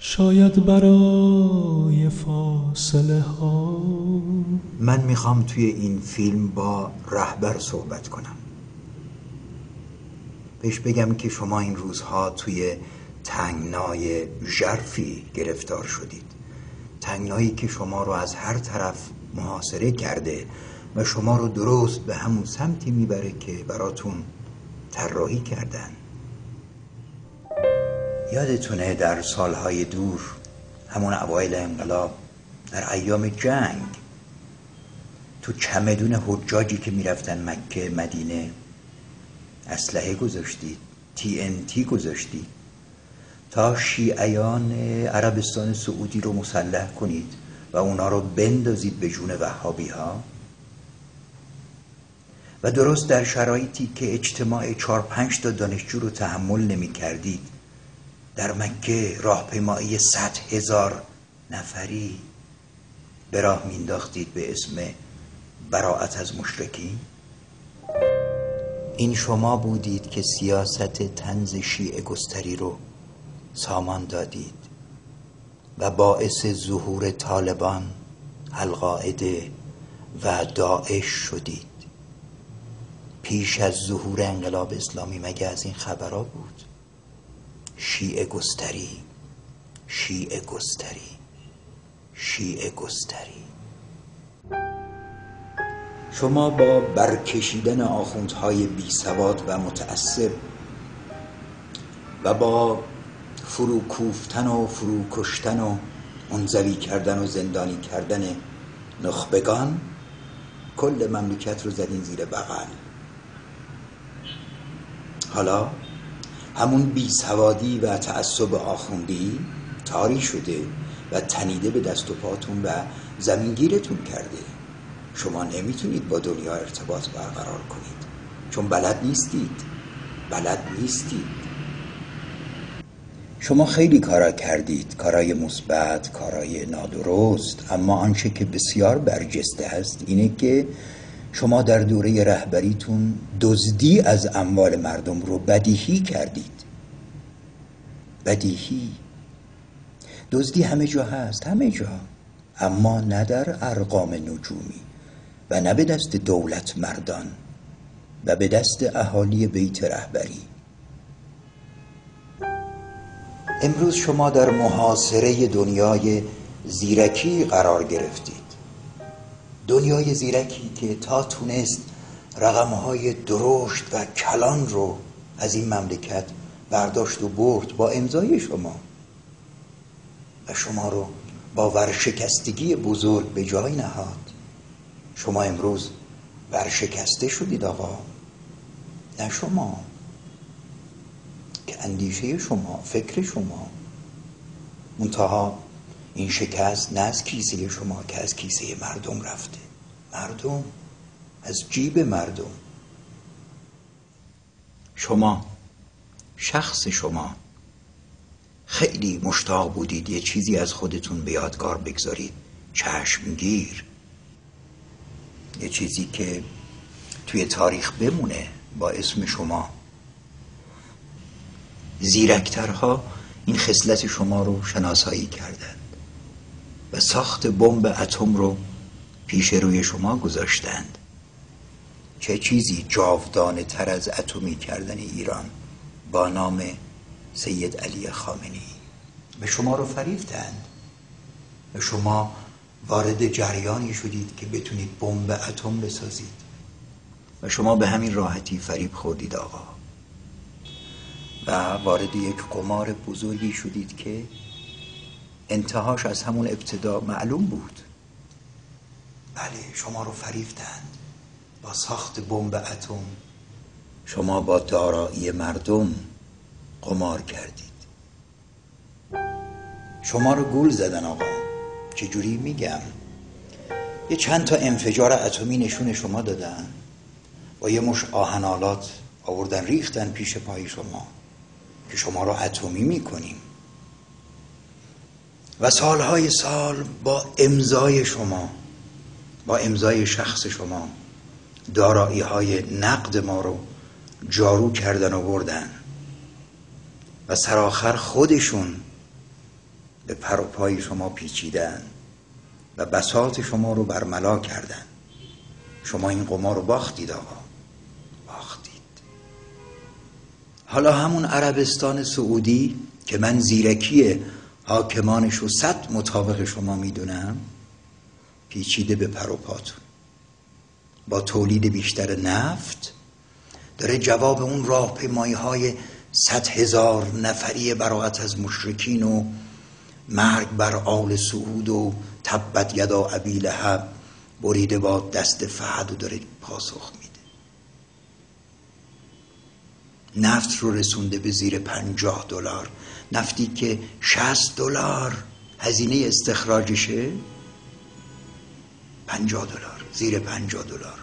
شاید برای فاصله ها. من می‌خوام توی این فیلم با رهبر صحبت کنم. بهش بگم که شما این روزها توی تنگنای ژرفی گرفتار شدید. تنگنایی که شما رو از هر طرف محاصره کرده و شما رو درست به همون سمتی می‌بره که براتون طراحی کردن. یادتونه در سالهای دور همون اوایل انقلاب در ایام جنگ تو چمدون حجاجی که می‌رفتن مکه مدینه اسلحه گذاشتید تی ان تی گذاشتید تا شیعیان عربستان سعودی رو مسلح کنید و اونا رو بندازید به جون وحابی ها و درست در شرایطی که اجتماع چار پنج تا دانشجو رو تحمل نمی کردید در مکه راهپیمایی صد هزار نفری به راه مینداختید به اسم براعت از مشرکین؟ این شما بودید که سیاست تنز شیعه گستری رو سامان دادید و باعث ظهور طالبان القاعده و داعش شدید. پیش از ظهور انقلاب اسلامی مگه از این خبرها بود؟ شیعه گستری شیعه گستری شیعه گستری. شما با برکشیدن آخوندهای بی سواد و متعصب و با فرو کوفتن و فرو کشتن و منزوی کردن و زندانی کردن نخبگان کل مملکت رو زدین زیر بغل. حالا همون بی سوادی و تعصب آخوندی تاری شده و تنیده به دست و پاتون و زمینگیرتون کرده. شما نمی‌تونید با دنیا ارتباط برقرار کنید. چون بلد نیستید. بلد نیستید. شما خیلی کارا کردید. کارای مثبت کارای نادرست. اما آنچه که بسیار برجسته است اینه که شما در دوره رهبریتون دزدی از اموال مردم رو بدیهی کردید. بدیهی. دزدی همه جا هست همه جا. اما نه در ارقام نجومی و نه به دست دولت مردان و به دست اهالی بیت رهبری. امروز شما در محاصره دنیای زیرکی قرار گرفتید. دنیای زیرکی که تا تونست رقمهای درشت و کلان رو از این مملکت برداشت و برد با امضای شما. و شما رو با ورشکستگی بزرگ به جای نهاد. شما امروز ورشکسته شدید آقا. نه شما. که اندیشه شما فکر شما. منتها این شکست نه از کیسه شما که از کیسه مردم رفته. مردم؟ از جیب مردم. شما شخص شما خیلی مشتاق بودید یه چیزی از خودتون به یادگار بگذارید. چشمگیر یه چیزی که توی تاریخ بمونه با اسم شما. زیرکترها این خصلت شما رو شناسایی کردند و ساخت بمب اتم رو پیش روی شما گذاشتند. چه چیزی جاودانه تر از اتمی کردن ایران با نام سید علی خامنی به شما رو فریفتند. و شما وارد جریانی شدید که بتونید بمب اتم بسازید. و شما به همین راحتی فریب خوردید آقا. و وارد یک قمار بزرگی شدید که انتهاش از همون ابتدا معلوم بود. بله شما رو فریفتند. با ساخت بمب اتم. شما با دارایی مردم قمار کردید. شما رو گول زدن آقا. چجوری میگم؟ یه چند تا انفجار اتمی نشون شما دادن. با یه مش آهنالات آوردن ریختن پیش پای شما. که شما رو اتمی می‌کنیم. و سالهای سال با امضای شما با امضای شخص شما دارایی های نقد ما رو جارو کردن و بردن و سراخر خودشون به پر و پای شما پیچیدن و بساط شما رو برملا کردن. شما این قمار رو باختید آقا. باختید. حالا همون عربستان سعودی که من زیرکی حاکمانش رو صد مطابق شما می‌دونم پیچیده به پر و پاتون. با تولید بیشتر نفت داره جواب اون راهپیمایی های صد هزار نفری براعت از مشرکین و مرگ بر آل سعود و تبت یدا ابی لهب بریده با دست فهد و داره پاسخ میده. نفت رو رسونده به زیر پنجاه دلار. نفتی که شست دلار. هزینه استخراجشه؟ پنجاه دلار. زیر پنجاه دلار.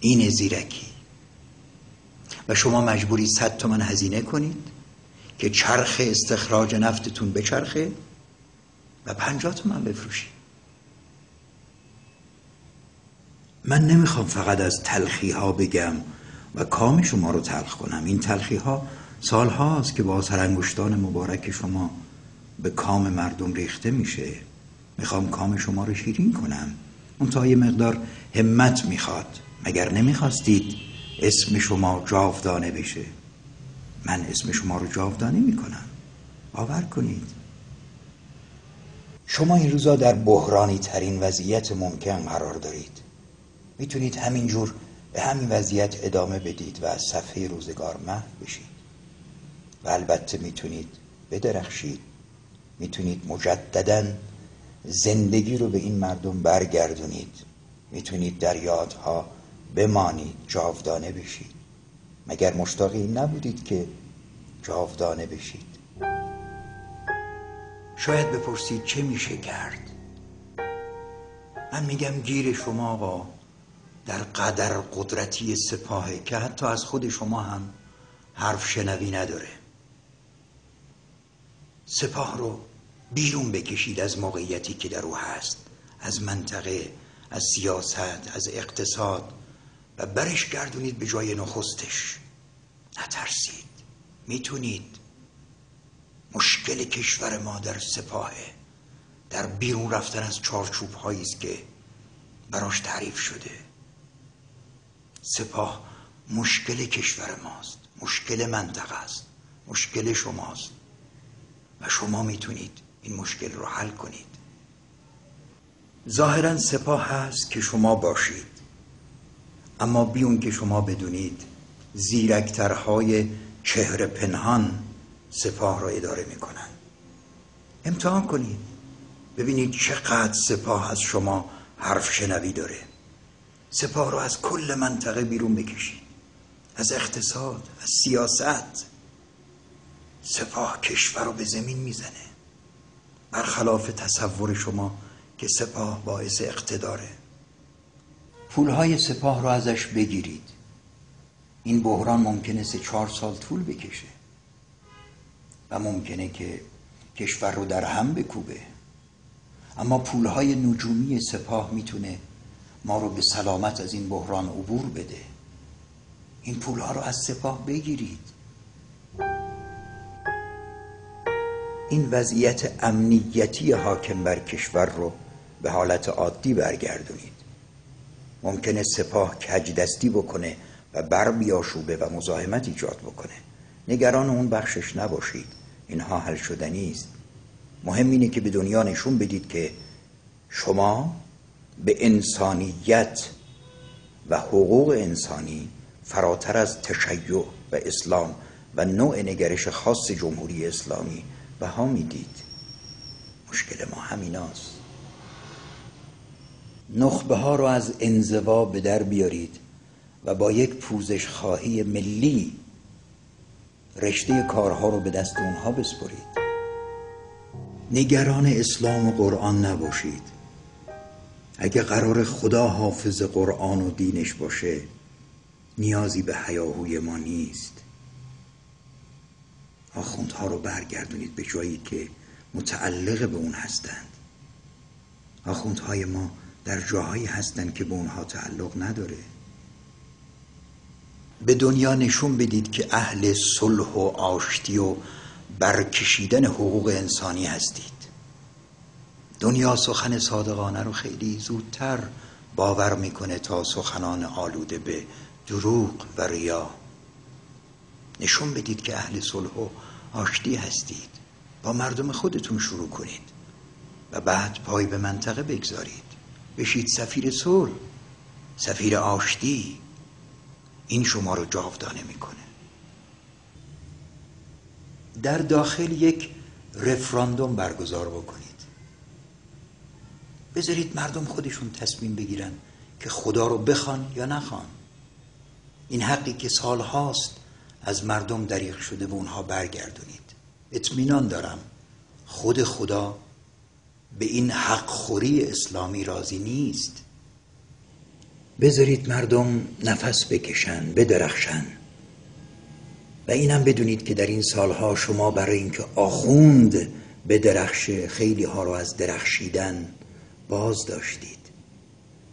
این زیرکی. و شما مجبوری صد تومن هزینه کنید که چرخ استخراج نفتتون بچرخه و پنجاه تومن بفروشید. من نمی‌خوام فقط از تلخی ها بگم و کام شما رو تلخ کنم. این تلخی ها سال هاست که با سرانگشتان مبارک شما به کام مردم ریخته میشه. می‌خوام کام شما رو شیرین کنم. اون تا یه مقدار همت می‌خواد. مگر نمی‌خواستید اسم شما جاودانه بشه؟ من اسم شما رو جاودانه می‌کنم. باور کنید. شما این روزا در بحرانی ترین وضعیت ممکن قرار دارید. می‌تونید همینجور به همین وضعیت ادامه بدید و از صفحه روزگار محو بشید. و البته می‌تونید بدرخشید. می‌تونید مجددا زندگی رو به این مردم برگردونید. می‌تونید در یادها بمانید جاودانه بشید. مگر مشتاق نبودید که جاودانه بشید؟ شاید بپرسید چه میشه کرد؟ من میگم گیر شما آقا. در قدر قدرتی سپاهه که حتی از خود شما هم حرف شنوی نداره. سپاه رو بیرون بکشید از موقعیتی که در او هست از منطقه از سیاست از اقتصاد و برش گردونید به جای نخستش. نترسید. می‌تونید. مشکل کشور ما در سپاهه در بیرون رفتن از چارچوب است که براش تعریف شده. سپاه مشکل کشور ماست مشکل منطقه است مشکل شماست. و شما می‌تونید این مشکل رو حل کنید. ظاهرا سپاه هست که شما باشید. اما بیون که شما بدونید زیرکترهای چهره پنهان سپاه را اداره می‌کنن امتحان کنید. ببینید چقدر سپاه از شما حرف شنوی داره. سپاه رو از کل منطقه بیرون بکشید از اقتصاد از سیاست. سپاه کشور رو به زمین می‌زنه. برخلاف تصور شما که سپاه باعث اقتداره. پولهای سپاه رو ازش بگیرید. این بحران ممکنه سه چهار سال طول بکشه. و ممکنه که کشور رو در هم بکوبه. اما پولهای نجومی سپاه می‌تونه ما رو به سلامت از این بحران عبور بده. این پولها رو از سپاه بگیرید. این وضعیت امنیتی حاکم بر کشور رو به حالت عادی برگردونید. ممکنه سپاه کج دستی بکنه و بر بیاشوبه و مزاحمت ایجاد بکنه. نگران اون بخشش نباشید. اینها حل شدنی است. مهم اینه که به دنیا نشون بدید که شما به انسانیت و حقوق انسانی فراتر از تشیع و اسلام و نوع نگرش خاص جمهوری اسلامی بها می‌دید. مشکل ما همیناست. نخبه ها رو از انزوا به در بیارید و با یک پوزش خواهی ملی رشته کارها رو به دست اونها بسپرید. نگران اسلام و قرآن نباشید. اگه قرار خدا حافظ قرآن و دینش باشه نیازی به حیاهوی ما نیست. آخوندها رو برگردونید به جایی که متعلق به اون هستند. آخوندهای ما در جاهایی هستند که به اونها تعلق نداره. به دنیا نشون بدید که اهل صلح و آشتی و برکشیدن حقوق انسانی هستید. دنیا سخن صادقانه رو خیلی زودتر باور می‌کنه تا سخنان آلوده به دروغ و ریا. نشون بدید که اهل صلح و آشتی هستید. با مردم خودتون شروع کنید و بعد پای به منطقه بگذارید. بشید سفیر صلح سفیر آشتی. این شما رو جاودانه می‌کنه. در داخل یک رفراندوم برگزار بکنید. بذارید مردم خودشون تصمیم بگیرن که خدا رو بخوان یا نخوان. این حقی که سال هاست از مردم دریغ شده به اونها برگردونید. اطمینان دارم خود خدا به این حق خوری اسلامی راضی نیست. بذارید مردم نفس بکشن بدرخشن. و اینم بدونید که در این سالها شما برای اینکه آخوند به درخش خیلی ها رو از درخشیدن باز داشتید.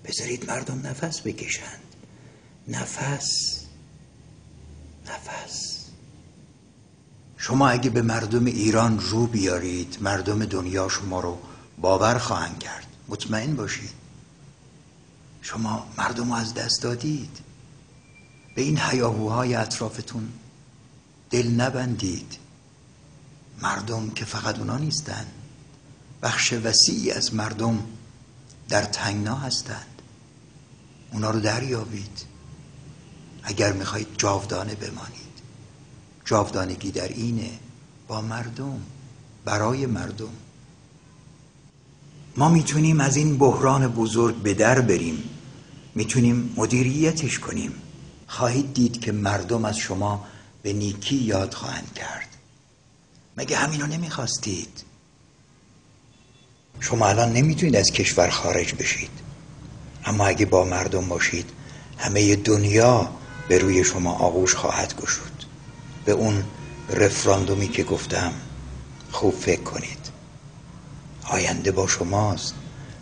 بذارید مردم نفس بکشند. نفس. نفس. شما اگه به مردم ایران رو بیارید مردم دنیا شما رو باور خواهند کرد. مطمئن باشید. شما مردم رو از دست دادید. به این حیاهوهای اطرافتون دل نبندید. مردم که فقط اونا نیستن. بخش وسیعی از مردم در تنگنا هستند. اونا رو دریابید. اگر می‌خواید جاودانه بمانید. جاودانگی در اینه با مردم برای مردم. ما می‌تونیم از این بحران بزرگ به در بریم. می‌تونیم مدیریتش کنیم. خواهید دید که مردم از شما به نیکی یاد خواهند کرد. مگه همینو نمی‌خواستید؟ شما الان نمی‌تونید از کشور خارج بشید. اما اگه با مردم باشید همه دنیا به روی شما آغوش خواهد گشود. به اون رفراندومی که گفتم خوب فکر کنید. آینده با شماست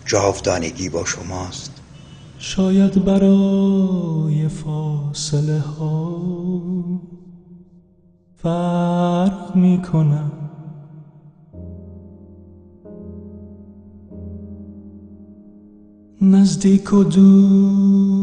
جاودانگی با شماست. شاید برای فاصله ها فرق می کنم نزدیک و دور